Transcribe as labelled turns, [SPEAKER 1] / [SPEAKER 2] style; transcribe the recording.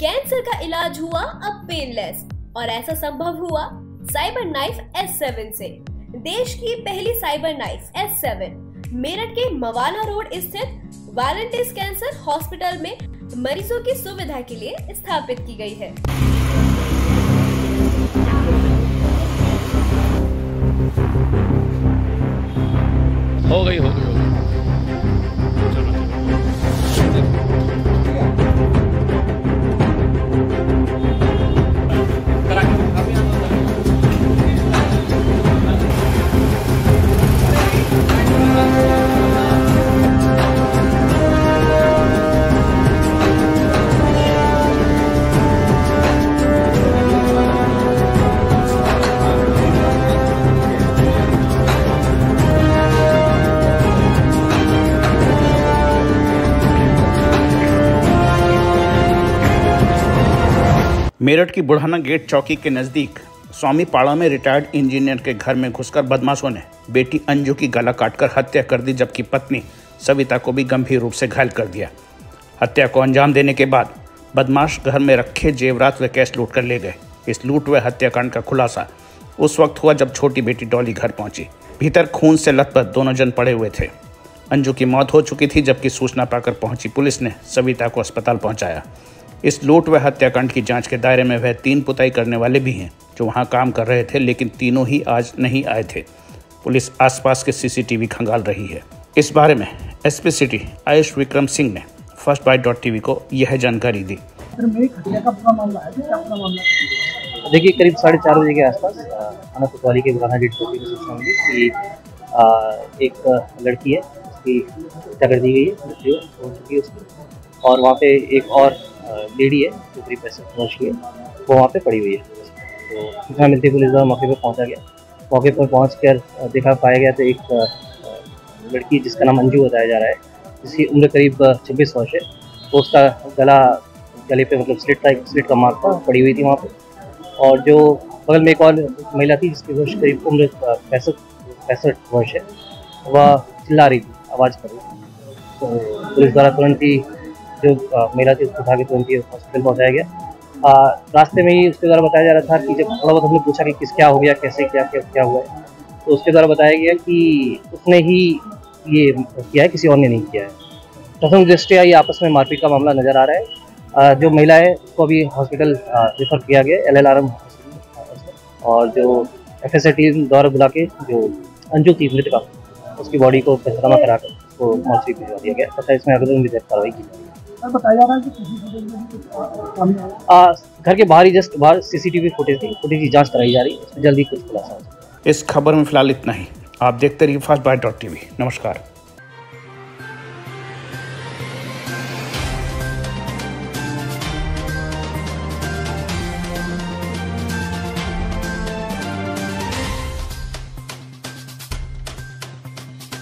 [SPEAKER 1] Cancer का इलाज हुआ अब पेनलेस और ऐसा संभव हुआ साइबर नाइफ S7 से। देश की पहली साइबर नाइफ S7 मेरठ के मवाना रोड स्थित वालंटिस कैंसर हॉस्पिटल में मरीजों की सुविधा के लिए स्थापित की गई है।
[SPEAKER 2] हो गई हो गई।
[SPEAKER 3] मेरठ की बुढ़ाना गेट चौकी के नज़दीक स्वामी पाड़ा में रिटायर्ड इंजीनियर के घर में घुसकर बदमाशों ने बेटी अंजू की गला काटकर हत्या कर दी, जबकि पत्नी सविता को भी गंभीर रूप से घायल कर दिया। हत्या को अंजाम देने के बाद बदमाश घर में रखे जेवरात व कैश लूट कर ले गए। इस लूट व हत्याकांड का खुलासा उस वक्त हुआ जब छोटी बेटी डॉली घर पहुँची। भीतर खून से लथपथ दोनों जन पड़े हुए थे। अंजू की मौत हो चुकी थी, जबकि सूचना पाकर पहुँची पुलिस ने सविता को अस्पताल पहुँचाया। इस लूट व हत्याकांड की जाँच के दायरे में वह तीन पुताई करने वाले भी हैं जो वहाँ काम कर रहे थे लेकिन तीनों ही आज नहीं आए थे। पुलिस आसपास के सीसीटीवी खंगाल रही है। इस बारे में एसपी सिटी आयुष विक्रम सिंह ने फ़र्स्ट बाइट डॉट टीवी को यह जानकारी दी।
[SPEAKER 4] देखिए करीब साढ़े चार बजे के आसपास थाना कोतवाली के बुराना गेट चौकी में सूचना मिली कि एक लड़की है उसकी हत्या कर दी गई है मृत्यु हो चुकी है उसकी। और वहाँ पे एक और लेडी है जो करीब वर्ष की है वो वहाँ पर पड़ी हुई है। तो सूचना मिलती पुलिस द्वारा मौके पर पहुँचा गया। मौके पर पहुँच कर देखा, पाया गया तो एक लड़की जिसका नाम अंजू बताया जा रहा है, जिसकी उम्र करीब छब्बीस वर्ष है। तो उसका गला, गले पे मतलब स्लिट टाइप स्लिट का मार्क था, पड़ी हुई थी वहाँ पे। और जो बगल में एक और महिला थी, जिसकी वर्ष करीब उम्र पैंसठ पैंसठ वर्ष है, वह चिल्ला रही थी, आवाज़ कर रही तो पुलिस द्वारा तुरंत ही जो महिला थी उसको उठा के तुरंत ही हॉस्पिटल पहुँचाया गया। अ, रास्ते में ही उसके द्वारा बताया जा रहा था कि जब थोड़ा बहुत हमने पूछा कि किस क्या हो गया कैसे क्या क्या क्या हुआ है तो उसके द्वारा बताया गया कि उसने ही ये किया है किसी और ने नहीं किया है। प्रथम दृष्टिया ये आपस में मारपीट का मामला नज़र आ रहा है। अ, जो महिला है उसको अभी हॉस्पिटल रेफर किया गया एल एल आर एम और जो एफ़ एस टीम द्वारा बुला के जो अंजू थी मृतका उसकी बॉडी को पंचनामा करा कर उसको मौसी भिजवा दिया गया तथा इसमें अगले दिन विधिक कार्रवाई की जाएगी।
[SPEAKER 5] बताया जा रहा है। कि
[SPEAKER 4] घर के बाहर ही जस्ट बाहर सीसीटीवी फुटेज थी फुटेज की जाँच कराई जा रही है। जल्दी कुछ खुलासा हो
[SPEAKER 3] इस खबर में फ़िलहाल इतना ही। आप देखते रहिए फास्ट बाइट डॉट टीवी नमस्कार।